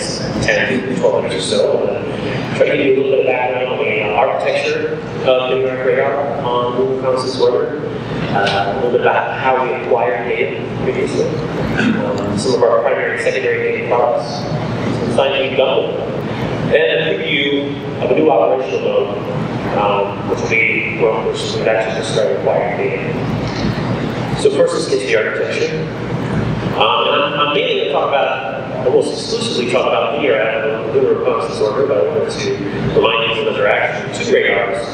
next 10, 12 minutes or so. Uh, try to give you a little bit of background on the architecture of the York radar on Google Reconnaissance Orbiter. Uh, a little bit about how we acquired data previously, um, some of our primary and secondary data products, some scientific done and a preview of a new operational mode, um, which will be, well, which we've actually just started acquiring data. So first, let's get to the architecture. Um, and I'm, I'm mainly going to talk about, almost exclusively talk about the and the lunar reconnaissance orbiter, but I wanted to remind you that there are actually two radars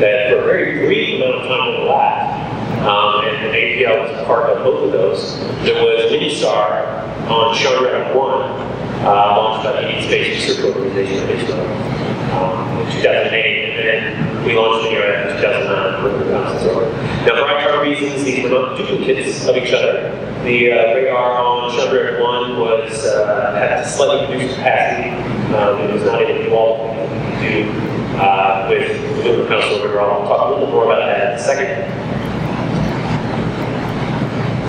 that for a very brief amount of time overlapped. Um, and, and APL was a part of both of those. There was Mini-SAR on Chandrayaan 1, uh, launched by the Indian Space Research Organization of Israel um, in 2008, and then we launched the year in 2009 for the. Now, for ITAR reasons, these were not duplicates of each other. The uh, radar on Chandrayaan 1 was uh, had a slightly reduced capacity. Um, it was not do all to do uh, with the reconnaissance orbiter. I'll talk a little more about that in a second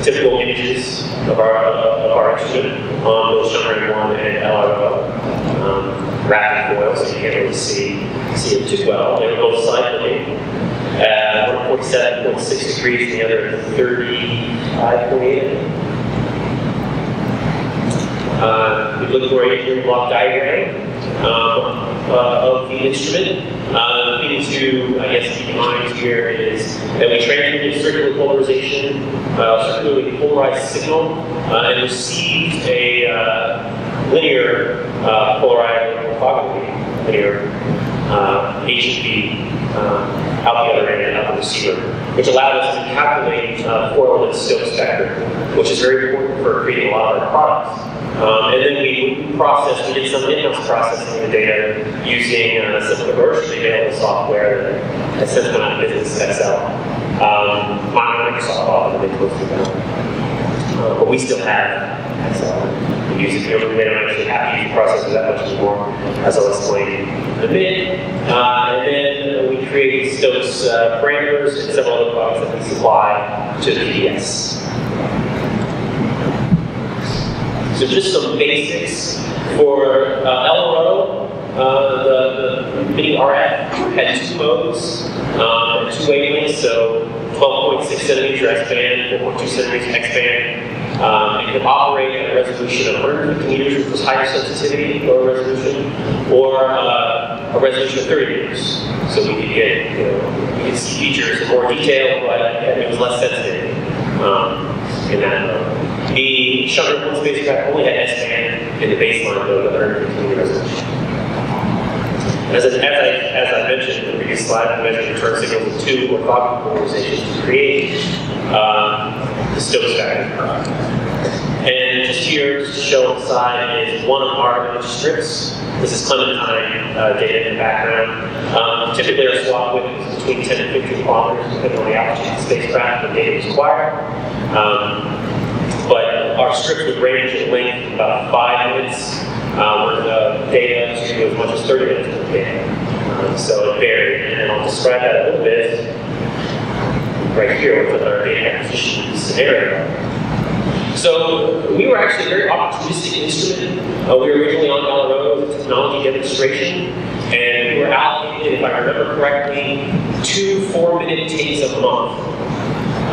typical images of our, uh, of our instrument on both Chandrayaan 1 and LRO um, rapid foil, so you can't really see, see it too well. They were both cycling. Uh, 147.6 degrees, and the other 35.8. Uh, we look for a engineering block diagram um, uh, of the instrument. Uh, the thing to, I guess, keep in mind here is that we transmitted circular polarization, uh, circularly polarized signal, uh, and received a linear polarized orthography, linear uh, uh, out the other end out the receiver, which allowed us to calculate uh, four-element Stokes vector, which is very important for creating a lot of our products. Um, and then we processed, we did some in-house processing of the data using uh, some commercially available software that has since gone out of business, Vexcel. Um, Microsoft often they close to that. Uh, but we still have Vexcel. We use it here, we don't actually have to use the processor that much anymore, as I'll explain Uh, and then we create Stokes uh, parameters and several other products that we supply to the PDS. So just some basics for uh, LRO. Uh, the, the mini RF had two modes, um, two wavelengths, so 12.6 centimeter S band, 4.2 centimeters X band. Um, it could operate at a resolution of 150 meters, which was higher sensitivity, lower resolution, or uh, a resolution of 30 meters. So we could get, you know, we could see features in more detail, but it was less sensitive um, in that mode. The Shuttle 1 spacecraft only had S-band in the baseline of 115 resolution. As, as, I, as I mentioned in the previous slide, I measured return signals with two orthogonal polarizations to create uh, the Stokes vector. And just here, to show on the side, is one of our image strips. This is Clementine uh, data in the background. Um, typically, our swath width is between 10 and 15 kilometers, depending on the altitude of the spacecraft and data is acquired. Um, but our strips would range in length about five minutes worth of data to as much as 30 minutes of data. Um, so it varied, and I'll describe that a little bit right here with our data acquisition scenario. So we were actually a very opportunistic instrument. Uh, we were originally on LRO with technology demonstration, and we were allocated, if I remember correctly, two four-minute takes a month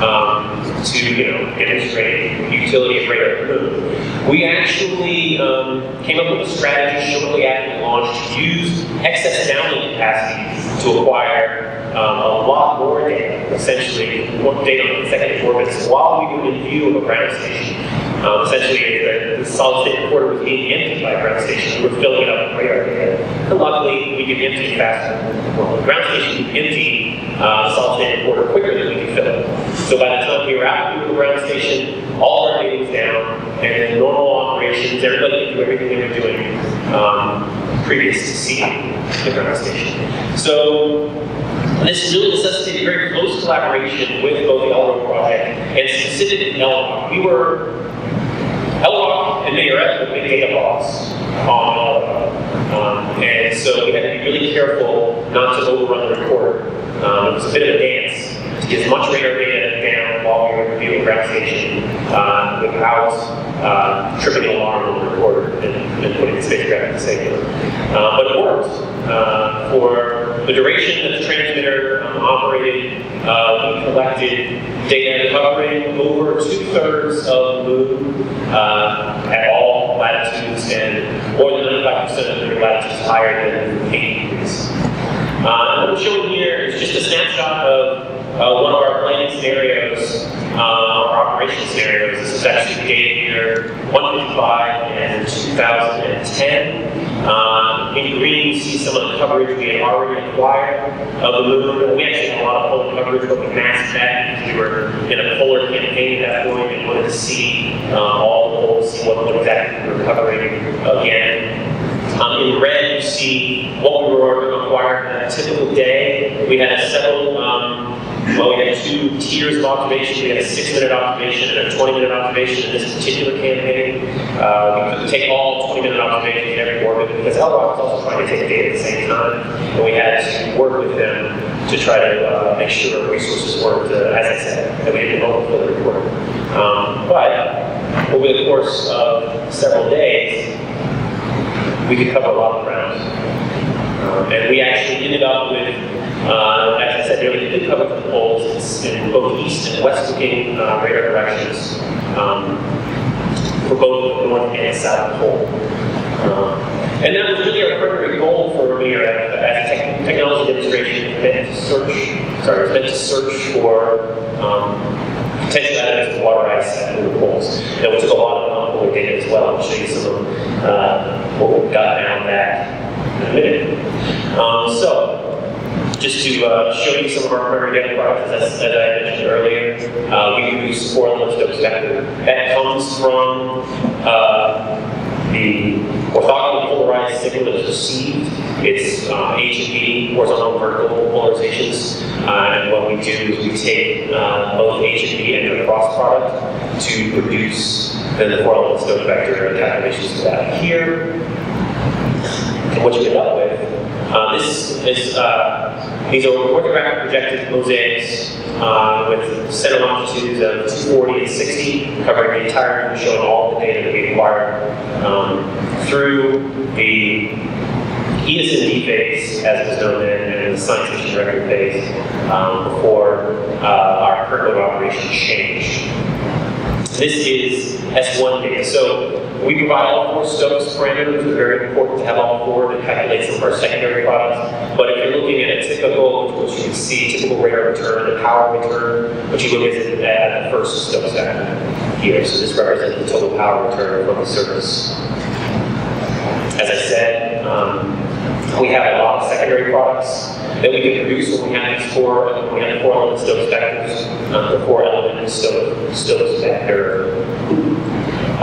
um, to you know demonstrate the utility of radar moon. We actually um, came up with a strategy shortly after the launch to use excess downlink capacity to acquire um, a lot more data, essentially data on consecutive orbits while we were in view of a ground station. Um, essentially, the, the solid state recorder was being emptied by a ground station. We were filling it up with radar data. And luckily, we could empty faster. Well, the ground station empty uh, solid state recorder quicker than we could fill it. So by the time we were out of the ground station, all our data was down, and then normal operations, everybody could do everything they were doing um, previous to seeing the ground station. So this really necessitated very close collaboration with both the LRO project and specifically LROC. We were, LROC and MARF were big data loss on LRO. Um, and so we had to be really careful not to overrun the recorder. Um, it was a bit of a dance to get as much radar data down while we were reviewing ground station uh, without uh, tripping the alarm on the recorder and, and putting the space to say. Uh, but it worked. Uh, for the duration that the transmitter um, operated, uh, we collected data covering over two-thirds of the moon uh, at all latitudes and more than 95% of the latitudes higher than 80 degrees. Uh, what I'm showing here is just a snapshot of uh, one of our planning scenarios, uh, our operation scenarios. This is actually data year 155 and 2010. Um, in green, you see some of the coverage we had already acquired of the moon. We actually had a lot of polar coverage, but we masked that because we were in a polar campaign at that point and wanted to see uh, all the poles, see what, exactly we were covering again. Um, in red, you see what we were going to acquire in a typical day. We had several, um, well, we had two tiers of observation. We had a six-minute observation and a 20-minute observation in this particular campaign. Uh, we couldn't take all 20-minute observations in every orbit because LROC was also trying to take data at the same time, and we had to work with them to try to uh, make sure resources worked, uh, as I said, that we didn't overfill the report. Um, but over the course of several days, we could cover a lot of ground. Um, and we actually ended up with, uh, as I said, nearly did cover the poles in both east and west looking uh, radar directions um, for both north and south pole. Um, and that was really our primary goal for MIR as a te technology demonstration meant to search, sorry, it meant to search for um, potential evidence of water ice at the poles. We took a lot of non-polar data as well. I'll show you some of uh, what we've got down that in a minute. Um, so, just to uh, show you some of our primary data products, as, as I mentioned earlier, uh, we use four element Stokes vector. That comes from uh, the orthogonal polarized signal that is received. It's uh, H and V, horizontal and vertical polarizations. Uh, and what we do is we take uh, both H and V and their cross product to produce the four element Stokes vector and calculations of that here. And what you end up with, uh, this is, these are orthographic projected mosaics uh, with center longitudes of 40 and 60, covering the entire showing all the data that we acquired um, through the ESMD phase, as it was known then, and the science mission record phase, um, before uh, our current mode of operation changed. This is S1 data. So we provide all four Stokes parameters. It's very important to have all four to calculate some of our secondary products. But if you're looking at a typical, which you can see, typical radar return, the power return, which you look at at the first Stokes factor here. So this represents the total power return from the surface. As I said, um, we have a lot of secondary products that we can produce when we have these when we have the four element Stokes vectors, um, the four element Stokes, Stokes vector.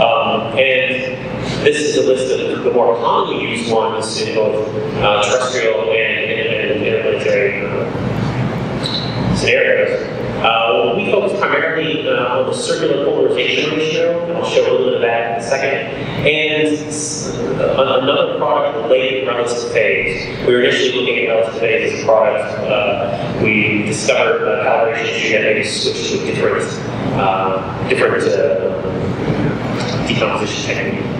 Um, and this is a list of the more commonly used ones in both uh, terrestrial and, and, interplanetary uh, scenarios. Uh, we focus primarily uh, on the circular polarization ratio, and I'll show a little bit of that in a second. And uh, another product related relative phase. We were initially looking at relative phase as a product. Uh, we discovered a calibration issue that maybe switched to a different, uh, different uh, decomposition technique.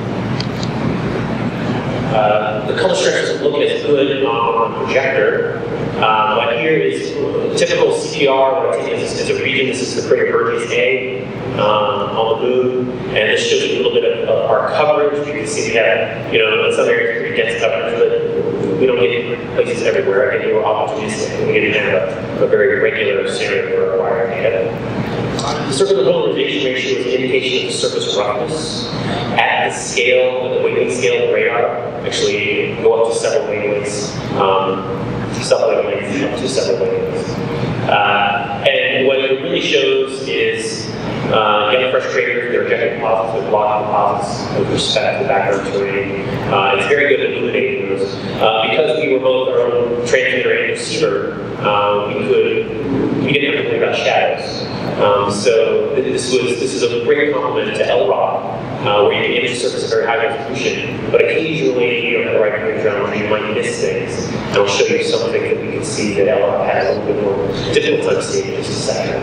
Uh, the color structure doesn't look as good on, on projector, uh, but here is typical CPR, what I take is, is a region, this is the Prager-Byrgius A um, on the moon, and this shows a little bit of, of, our coverage. You can see we have, you know, in some areas pretty dense coverage, but we don't get places everywhere. Again, we're opportunistic, we get have a, a very regular scenario for acquiring data. The circular polarization ratio is an indication of the surface roughness. At the scale, the wavelength scale actually go up to several wavelengths, um, sub-wavelengths, up to several wavelengths. Uh, and what it really shows is uh, young fresh craters, they're ejected deposits with block deposits with respect to the background terrain. Uh, it's very good at illuminating those. Uh, because we were both our own transmitter and receiver, uh, we could, we didn't have to worry about shadows. Um, so this was this is a great complement to LROC, uh, where you can image surface at very high resolution, but occasionally you don't have the right image you might miss things. And I'll show you something that we can see that LROC has a little bit more difficult time seeing in just a second.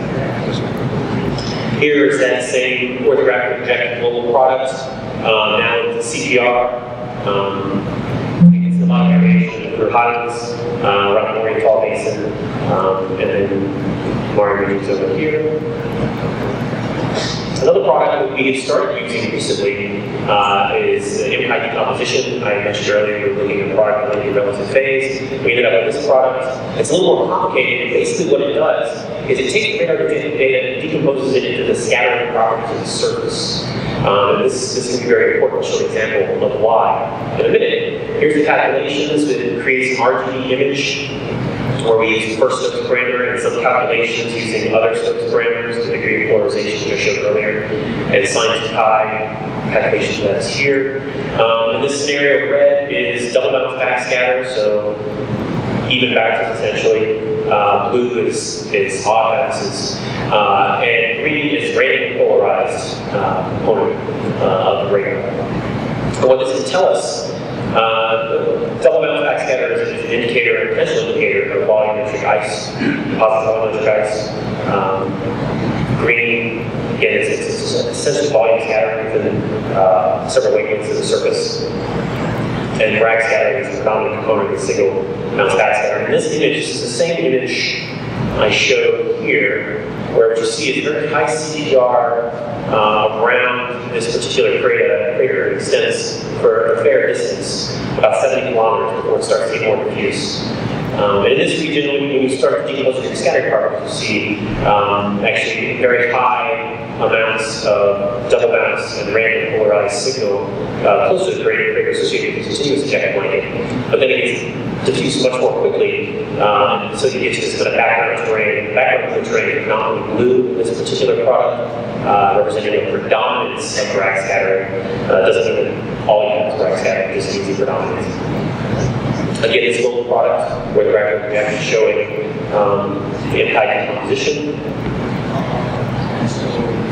Here is that same orthographic projected global product, uh, now with the CPR Um, it's a of variation for highlands, uh, the Orientale Basin, um, and then mare regions over here. Another product that we started using recently uh, is m-chi decomposition. I mentioned earlier we were looking at product linear relative phase. We ended up with this product. It's a little more complicated. And basically, what it does is it takes radar data and decomposes it into the scattering properties of the surface. Um, this, this can be very important. I'll show an example of why in a minute. Here's the calculations. It creates an RGB image where we use first Stokes parameter some calculations using other Stokes parameters, the degree of polarization which I showed earlier, and science pi calculation that's here. Um, in this scenario, red is double bounce backscatter, so even bounces essentially. Uh, blue is, is odd bounces. Uh, and green is randomly polarized uh, component uh, of the radar. And what this can tell us uh, double bounce backscatter is an indicator, a potential indicator of ice, positive volumetric ice. Um, green, again, it's, it's, it's essentially volume scattering within uh, several wavelengths of the surface. And Bragg scattering is the predominant component of the single bounce scattering. And this image is the same image I showed here, where what you see is very high CPR uh, around this particular crater. crater extends for a fair distance, about 70 kilometers before it starts to get more diffuse. Um, in this region, when you start to decompose the scattering particles, you see um, actually very high amounts of double bounce and random polarized signal uh, close to the crater, crater associated with continuous ejecta blanket. But then it gets diffused much more quickly, um, so you get to this kind of background terrain. Background of the terrain is predominantly blue this particular product, uh, representing a predominance of Bragg scattering. Uh, doesn't mean all you have is Bragg scattering, means the predominance. Again, it's a global product where the record is showing um, the m-chi decomposition.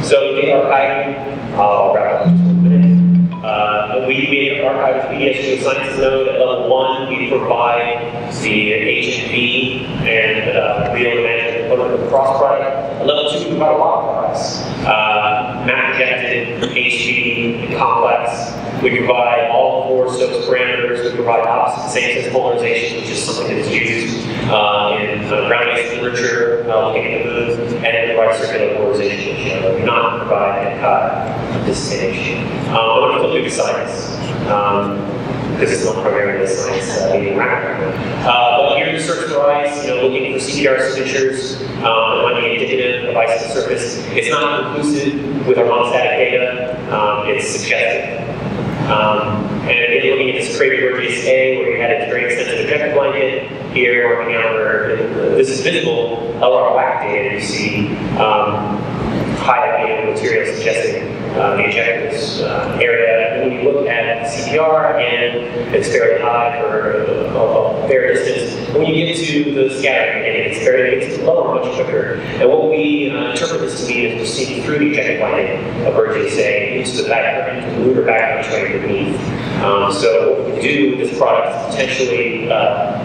So the archiving, I'll wrap up in one minute. Uh, we, we archive PDS Sciences node at level one. We provide the HMV and uh, real management component of the cross product. At level two, we provide a lot of products. Uh, map projected, HV, complex. We provide all four Stokes parameters. We provide opposite same polarization, which is something that is used uh, in uh, ground-based literature, uh, looking at the moon, and we provide circular polarization, which uh, we do not provide uh, at this stage. Um, I want to flip through the science. Um, not primarily a science uh, meeting uh, But here the search for ice, you know, looking for CPR signatures, um, might be indicative of ice on surface. It's not conclusive with our monostatic data, um, it's suggestive. Um, and again, looking at this crater Byrgius A, where we had a very extensive ejecta blanket, here working out where this is visible, LROC WAC data, you see um, high albedo material suggesting uh, the ejectors uh, area. And look at CPR, and it's fairly high for a, fair distance. When you get to the scattering, again, it's very it's lower much quicker. And what we uh, interpret this to mean is proceeding through the blanket of Byrgius A into the background, into the lunar background train beneath. Um, so what we can do with this product is potentially uh,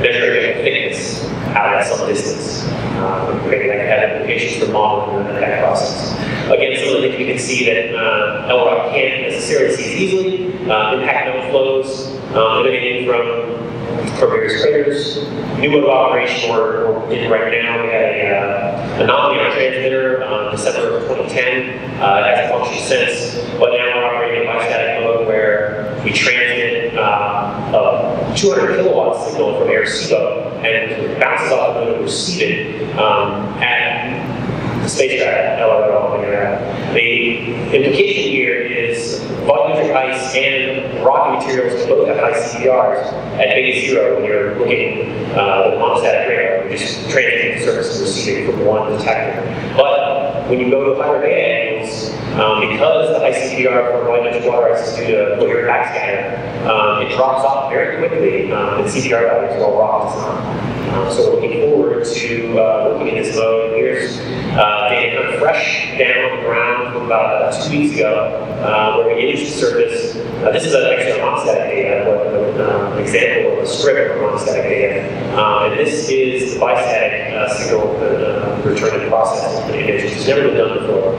measure ejecta thickness out at some distance. Um, maybe that could have implications for modeling that process. Again, some of the things we can see that uh, LROC can't necessarily see easily, uh, impact node flows, um, emanating from, from various craters. New mode of operation we're, in right now, we had a uh, anomaly on transmitter on December of 2010 uh, as a function since, but now we're operating in bistatic mode where we transmit uh, 200 kilowatt signal from Arecibo and bounces off the moon and receive it um, at the spacecraft, LRO, the implication here is volumetric ice and rocky materials both have high CPRs at beta zero when you're looking uh, with monostatic radar. You're just transmitting the surface and receiving from one detector. But when you go to higher beta um, because the CPR for volumetric water ice is due to coherent backscatter, um, it drops off very quickly, um, and CPR values while rock not. Um, so we're looking forward to uh, looking in this mode. Here's uh, data kind of fresh down on the ground from about uh, two weeks ago, uh, where we the surface. Uh, this is a, actually a monostatic data, uh, an example of a strip of monostatic data. Um, and this is the bistatic uh, signal uh, returning process which has never been done before.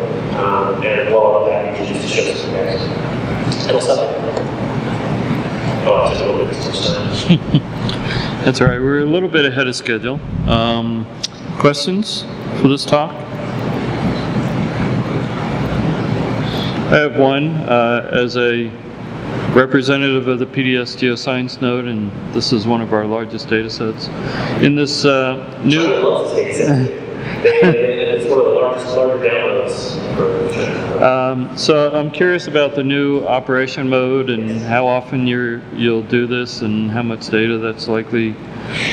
Um, and well, that, you can just show some comparison. And we'll stop there. Oh, it's just a little bit too time. That's all right. We're a little bit ahead of schedule. Um, questions for this talk? I have one uh, as a representative of the PDS Geoscience node, and this is one of our largest data sets. In this uh, new, loves to take it. They- they- It's one of the largest, larger downloads um, so I'm curious about the new operation mode and how often you're you'll do this and how much data that's likely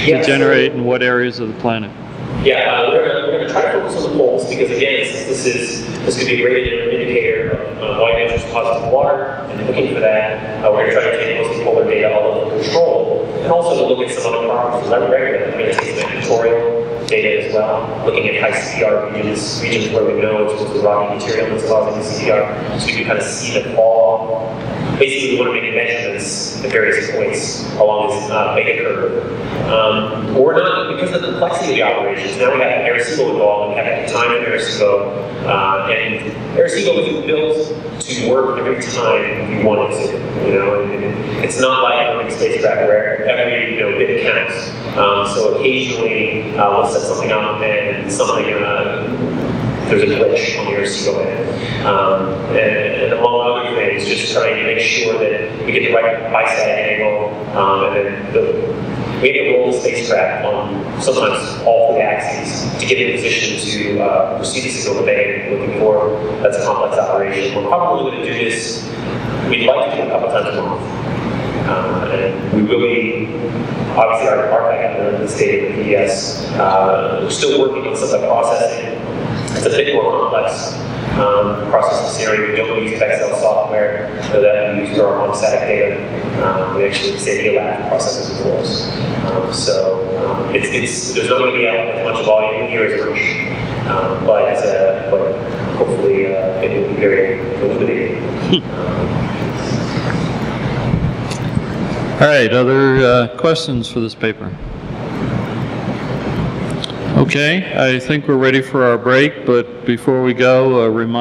Yeah, to so- generate in what areas of the planet. Yeah, uh, we're gonna, try to focus on the poles because again, since this is, this could be a great indicator of why nature's positive water and looking for that, uh, we're gonna try to take mostly polar data all over control and also to look at some other problems that are regular. We're gonna take some equatorial data as well, looking at high CPR regions, regions where we know it's just the rocky material that's causing the CPR, so we can kind of see the fall. Basically, we want to make measurements at various points along this uh, beta curve. Um, we're not, because of the complexity of the operations, now we have Arecibo involved, we have time of Arecibo, uh, and Arecibo was built to work every time we want it to, you know, and and it's not like a spacecraft where every, you know, bit counts. Um, so occasionally, uh, we'll set something up and something, uh, there's a glitch on Arecibo end. Um, and, and among other things, just trying to make sure that we get the right bisect angle, um, and then the, we have to roll the spacecraft on sometimes all three axes to get in position to uh, receive the signal that they're looking for. That's a complex operation. We're probably going to do this, we'd like to do it a couple times a month. Um, and we be, obviously, our archive in the state of the PDS, uh, we're still working on some of the processing. It's a bit more complex um, processing scenario. We don't use Vexcel software so that we use for our on-static data. Um, we actually say lab processes for us. Um, so um, it's, it's, there's not going to be as much volume here as Roche, um, but, uh, but hopefully uh, it will be very illuminating. All right, other uh, questions for this paper? Okay, I think we're ready for our break, but before we go, a reminder